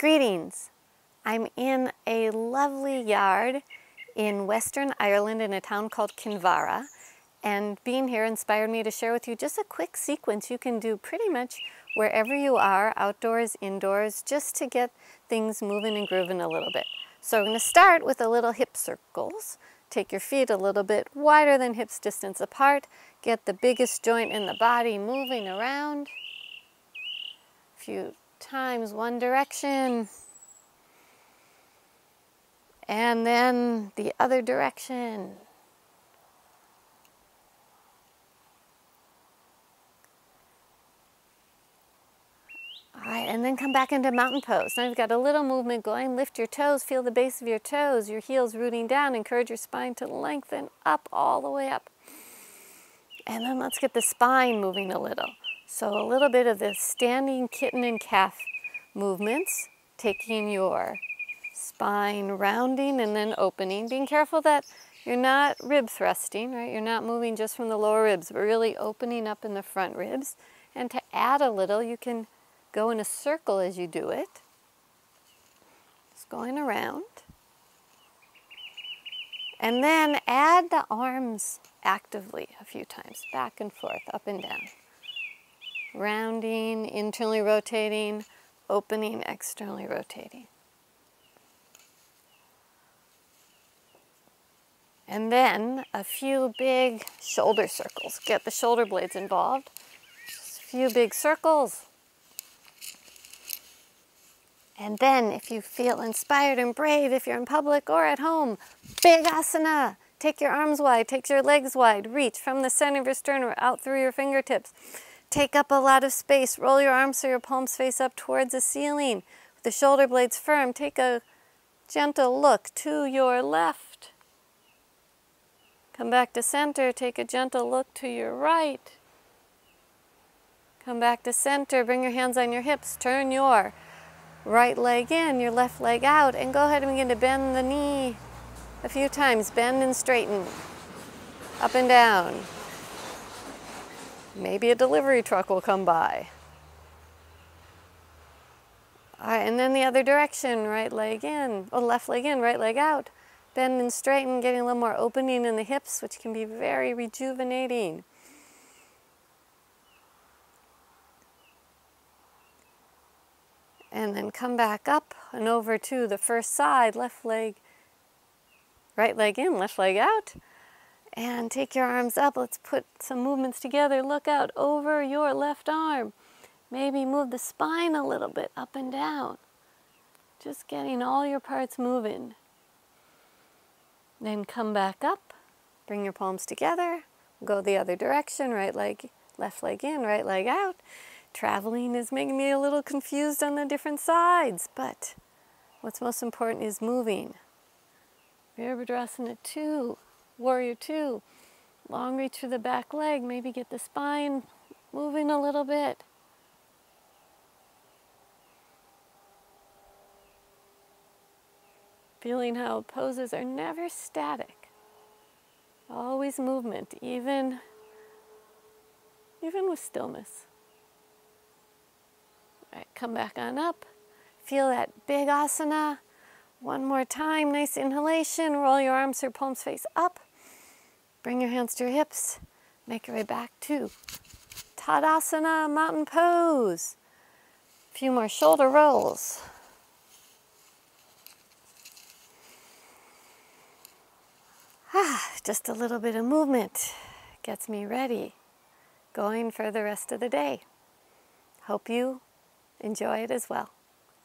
Greetings! I'm in a lovely yard in Western Ireland in a town called Kinvara and being here inspired me to share with you just a quick sequence you can do pretty much wherever you are, outdoors, indoors, just to get things moving and grooving a little bit. So I'm going to start with a little hip circles. Take your feet a little bit wider than hips distance apart. Get the biggest joint in the body moving around. A few times one direction. And then the other direction. All right, and then come back into mountain pose. Now you've got a little movement going. Lift your toes, feel the base of your toes, your heels rooting down. Encourage your spine to lengthen up all the way up. And then let's get the spine moving a little. So a little bit of the standing kitten and calf movements, taking your spine rounding and then opening. Being careful that you're not rib thrusting, right? You're not moving just from the lower ribs, but really opening up in the front ribs. And to add a little, you can go in a circle as you do it. Just going around. And then add the arms actively a few times, back and forth, up and down. Rounding, internally rotating, opening, externally rotating. And then a few big shoulder circles. Get the shoulder blades involved. Just a few big circles. And then if you feel inspired and brave, if you're in public or at home, big asana. Take your arms wide, take your legs wide, reach from the center of your sternum out through your fingertips. Take up a lot of space, roll your arms so your palms face up towards the ceiling. With the shoulder blades firm, take a gentle look to your left. Come back to center, take a gentle look to your right. Come back to center, bring your hands on your hips, turn your right leg in, your left leg out, and go ahead and begin to bend the knee a few times. Bend and straighten, up and down. Maybe a delivery truck will come by. All right, and then the other direction, right leg in, or left leg in, right leg out. Bend and straighten, getting a little more opening in the hips, which can be very rejuvenating. and then come back up and over to the first side, left leg, right leg in, left leg out. And take your arms up. Let's put some movements together. Look out over your left arm. Maybe move the spine a little bit up and down. Just getting all your parts moving. Then come back up. Bring your palms together. Go the other direction. Right leg, left leg in, right leg out. Traveling is making me a little confused on the different sides, but what's most important is moving. Virabhadrasana 2, Warrior 2, long reach for the back leg, maybe get the spine moving a little bit. Feeling how poses are never static, always movement, even, even with stillness. Right, come back on up. Feel that big asana. One more time, nice inhalation. Roll your arms, your palms face up. Bring your hands to your hips. Make your way back to Tadasana, mountain pose. A few more shoulder rolls. Ah, just a little bit of movement gets me ready going for the rest of the day. Hope you enjoy it as well.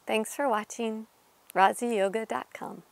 Thanks for watching. RaziYoga.com.